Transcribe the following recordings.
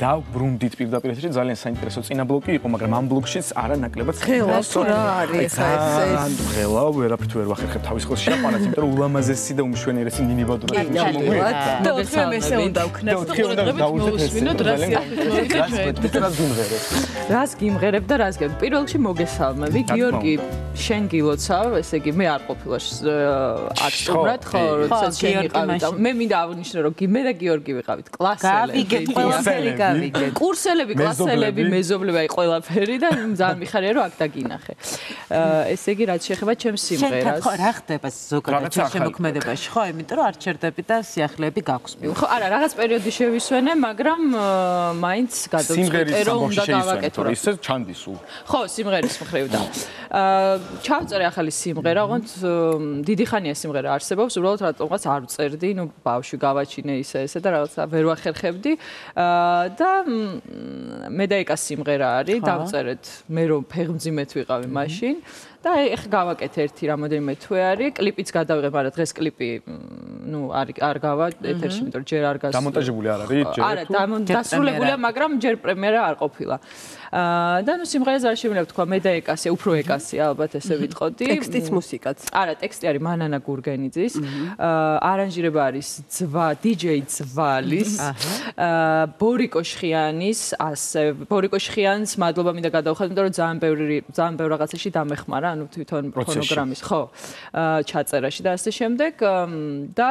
და ბრუნდით პირდაპირ ეთერში ძალიან საინტერესო წინა ბლოკი იყო, მაგრამ ამ ბლოკშიც არა ნაკლებად ხელა თუ რა არის ხა ეს? ხელა ვერაფრით ვერ ვახერხებ თავის ხელს შეაყვანას, იმიტომ რომ ულამაზესი და უმშვენიერესი ნინი ბადურა მოგვიყვეთ და ოთხე მესე უნდა ვქნათ და უნდა დავუშვით ეს რას გიმღერებ რას გიმღერებ და რას გებ პირველ რიგში მოგესალმები. გიორგი შენ გილოცავ ესე იგი მე არ ყოფილა აქტიურად ხო როცა შენ იყავი და მე მინდა აღნიშნო რომ მე და გიორგი ვიყავით კლასელები გავიგეთ ყველაფერი გავიგეთ კურსელები კლასელები მეზობლები აი ყველაფერი და ძალიან მიხარია რომ აქ დაგინახე. ესე იგი რაც შეეხება ჩემს სიმღერას. შენ რა ხდება ზოგადად? ჩემ შემოქმედებაში. ხო იმიტომ რომ არ ჩერდები და სიახლეები გაქვს ხო არა რაღაც პერიოდი შევისვენე მაგრამ მაინც გადავწყვეტე რომ უნდა გავაკეთო ისე ჩანდი სულ ხო სიმღერის მხრივ და. ჩავწერე ახალი სიმღერა, ოღონდ დიდი ხანია სიმღერა არსებობს, უბრალოდ რატომღაც არ წერდი, ну ბავშვი გავაჩინე ისე ესე და რაღაცა ვერ ვახერხებდი. და მე და ეკა სიმღერა არის, დავწერეთ მე რომ ფეგმძიმეთ ვიყავი მაშინ. და ეხა გავაკეთე ერთი რამოდენიმე თვე არის, კლიპიც გადავიღე, მაგრამ დღეს კლიპი ну არ არ გავა ეთერში, იმიტომ რომ ჯერ არ გასულ. დამონტაჟებული არ არის ჯერ? არა, დასრულებულია, მაგრამ ჯერ პრემიერა არ ყოფილა. აა და ნუ სიმღერაზე არ შემიძლია თქვა მე და ეკასე, უფრო ეკასე ალბათ ესე ვიტყოდი. ტექსტიც მუსიკაც. არა, ტექსტი არის მანანა გურგენიძის. აა არანჟირება არის ძვა DJ ძვალის. აა ბორიკო შხიანის, ასე ბორიკო შხიანს მადლობა მინდა გადავხადო, იმიტომ რომ ძალიან ბევრი ძალიან ბევრ რაღაცაში დამეხმარა, ანუ თვითონ ფონოგრამის, ხო, ჩაწერაში და ასე შემდეგ და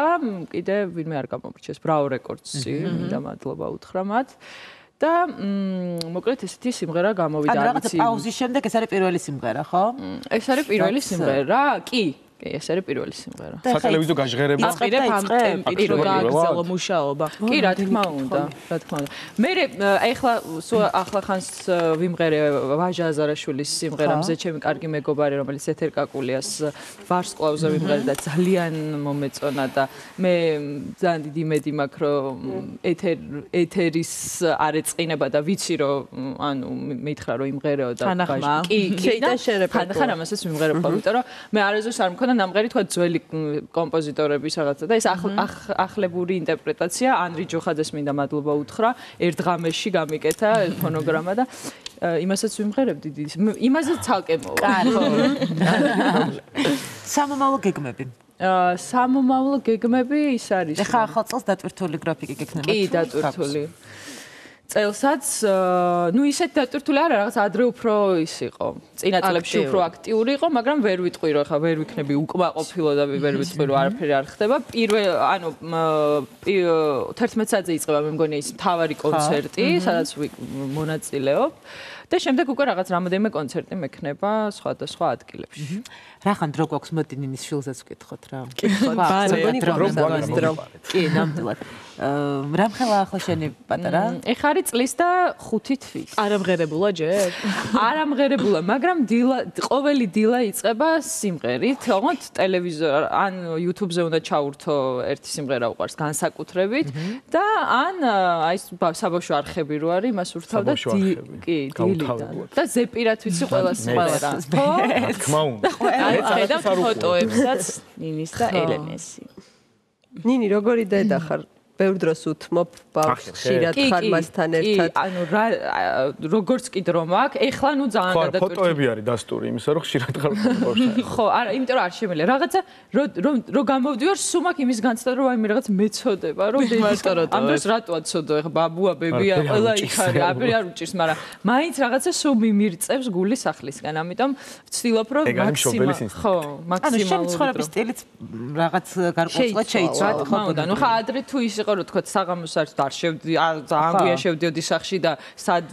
კიდე ვინმე არ გამომრჩეს, Bravo Records-ი, მინდა მადლობა უთხრა მათ. და მოკლედ ესეთი სიმღერა გამოვიდა ანუ რაღაცა პაუზის შემდეგ ეს არის პირველი სიმღერა ხო? ეს არის პირველი სიმღერა? კი. კი, ეს არის პირველი სიმღერა. სატელევიზიო გაჟღერება? აყირებ ამ ტემპით რომ გააგრძელო მუშაობა. კი, რა თქმა უნდა, რა თქმა უნდა. მე ეხლა ახლა ხანს ვიმღერე ვაჟა აზარაშვილის სიმღერა მზე ჩემი კარგი მეგობარი რომელიც ეთერკაკულიას ვარსკვლავზე ვიმღერე და ძალიან მომეწონა და მე ძალიან დიდი იმედი მაქვს რომ ეთერ ეთერის არ ეწყინება და ვიცი რომ ანუ მითხრა რომ იმღერეო და კი, კი და შერეპერტუარი. ხან ხან ამასაც ვიმღერებ ხოლმე, იმიტომ რომ მე არასდროს არ მქონდა ნამღერი თქვა ძველი კომპოზიტორების რაღაცა და ეს ახლებური ინტერპრეტაცია. ანრი ჯოხაძეს მინდა მადლობა უთხრა. ერთ ღამეში გამიკეთა ფონოგრამა და იმასაც ვიმღერებ დიდი. იმაზე ცალკე მოვა ხო სამომავლო გეგმები. აა სამომავლო გეგმები ის არის ეხა ახალ წელს დატვირთული გრაფიკი გექნება. კი დატვირთული წელსაც ნუ ისეთ დატვირთული არა რაღაც ადრე უფრო ის იყო. წინა წლებში უფრო აქტიური. იყო მაგრამ ვერ ვიტყვი რომ ხა ვერ ვიქნები უკმაყოფილო და ვერ ვიტყვი რომ არაფერი არ ხდება. პირველ ანუ 11 საათზე იწყება მე მგონი ის მთავარი კონცერტი სადაც მონაწილეობ და შემდეგ უკვე რაღაც რამოდენიმე კონცერტი მექნება სხვადასხვა ადგილებში. რახან დრო გვაქვს მოდი ნინის შვილზეც ვკითხოთ რა. ბანი დრო კი, ნამდვილად. აა რამხელა ახლა შენი პატარა? ეხა არის წლის და 5 თვის. არამღერებულა ჯერ? არამღერებულა, მაგრამ დილა ყოველი დილა იწება სიმღერით, თუმცა ტელევიზორ ან YouTube-ზე უნდა ჩაურთო ერთი სიმღერა უყარს განსაკუთრებით და ან აი საბავშვო არხები რო არის, იმას ურთავ და კი, დილი და ზეპირად ვიცი ყველა სიმღერა. ხო? თქმა უნდა. ხედავ ფოტოებსაც ნინის და ელენესი. ნინი როგორი დედა ხარ? ბევრ დროს უთმობ ბავშვს ხშირად ხარ მასთან ერთად. კი, ანუ რა როგორც კი დრო მაქვს, ეხლა ნუ ძალიან გადაკვირდი. ხო, ფოტოები არის დასტური იმისა, რომ ხშირად ხარ ბავშვს. ხო, არა, იმიტომ რომ არ შემიძლია. რაღაცა რომ რომ გამოვდივარ, სულ მაქვს იმის განცდა, რომ აი მე რაღაც მეწოდება, რომ ამ დროს რატოა ცოდო, ეხლა ბაბუა, ბებია, ყველა იქ არის, აბრი არ უჭირს, მაგრამ მაინც რაღაცა სულ მიმირწევს გულის სახლისგან, ამიტომ ვცდილობ რომ მაქსიმალურად ხო, მაქსიმალურად. ანუ შენ ცხოვრების სტილიც რაღაც გარკვეულად შეიცვალა, თქმა უნდა. ნუ ხა ადრე თუ ის იყო რომ თქვა საღამოს არ არ შევდი ძალიან გვიან შევდიოდი სახში და სად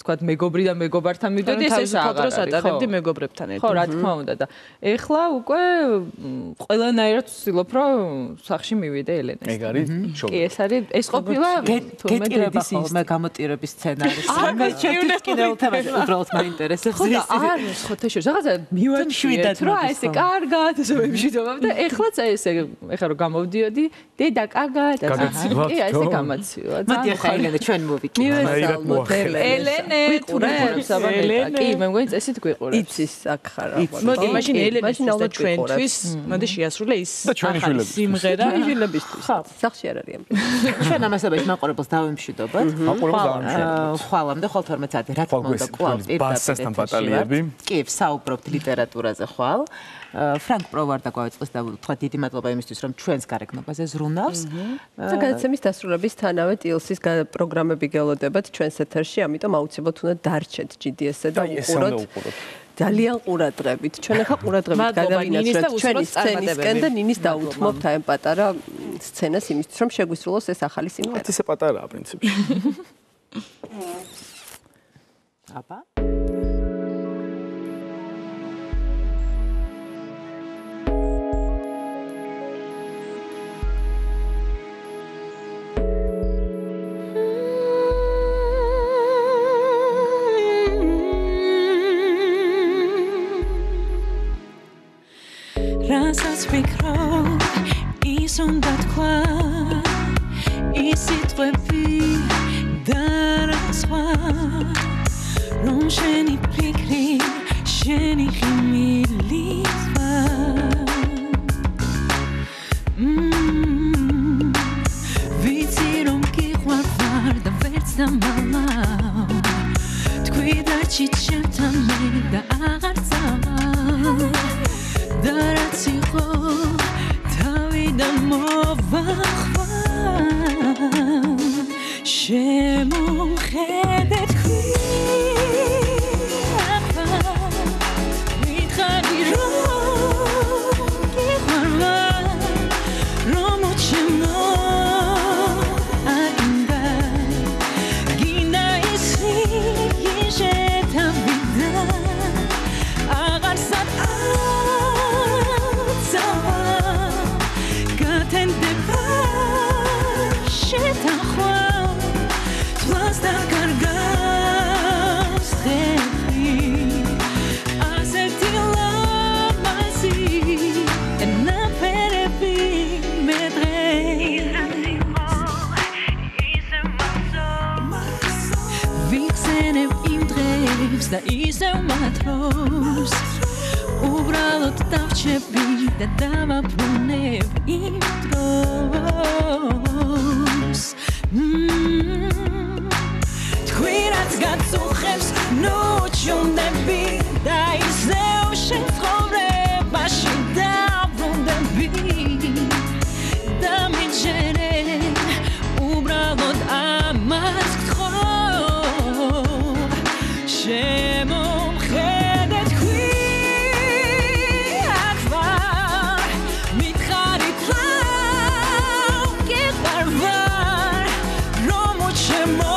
თქვა მეგობრი და მეგობართან მივდიოდი ეს ეს აღარ არის ხო? ატარებდი მეგობრებთან ერთად ხო რა თქმა უნდა და ეხლა უკვე ყველანაირად ვცდილობ რომ სახში მივიდე ელენეს ეგ არის კი ეს არის ეს ყოფილა გეტირება ხოლმე გამოტირების სცენარი მე ჩემთვის კიდევ თემაზე უბრალოდ მაინტერესებს ხო და არის ხო თეშო რაღაცა მივაჩვიდეთ რა ესე კარგად ესე მშვიდობამ და ეხლაც ესე ეხლა რომ გამოვდიოდი დედა კარგად გაგაცილოთ, კი, აი ესე მოდი ახლა ელენე ჩვენ მოვიქი. მივესალმოთ ელენე, ვიყურებთ ელენე. კი, მე მგონი წესით გვიყურებს. იცის აქ ხარ. მოდი მაშინ ელენე მაშინ ალბათ ჩვენთვის. მოდი შეასრულე ის და ჩვენი ახალი შვილებისთვის. სიმღერა. შვილებისთვის სახში არ არის ამ ჩვენ ამასობაში მაყურებელს დავემშვიდობთ. მაყურებელს დავემშვიდობთ. ხვალამდე ხვალ 12 საათი რა თქმა უნდა კვლავ ჩვენი ბასასთან ბატალიები. კი, საუბრობთ ლიტერატურაზე ხვალ. ფრანკ პროვარდა გვაწყოს და თქვა დიდი მადლობა იმისთვის რომ ჩვენს გარეგნობაზე ზრუნავს. და გადაცემის დასრულებისთანავე TLC-ის პროგრამები გელოდებათ ჩვენს ეთერში, ამიტომ აუცილებლად უნდა დარჩეთ GDS-ზე და უყუროთ ძალიან ყურადღებით. ჩვენ ახლა ყურადღებით გადავინაცვლეთ ჩვენი სცენისკენ და ნინის დაუთმობთ აი ამ პატარა სცენას იმისთვის, რომ შეგვისრულოს ეს ახალი სიმღერა. ეს ისე პატარაა პრინციპში. აბა. რასაც ვფიქრობ ის უნდა თქვა ის სიტყვები და რა სხვა რომ შენი ფიქრი შენი ხიმილი თავს უბრალოდ დავჩები და დავაბრუნებ იმ დროს თქვი რაც გაწუხებს ნოჩუნდები and more.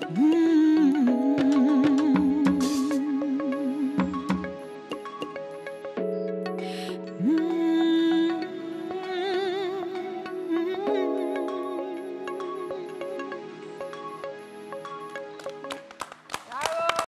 Mm.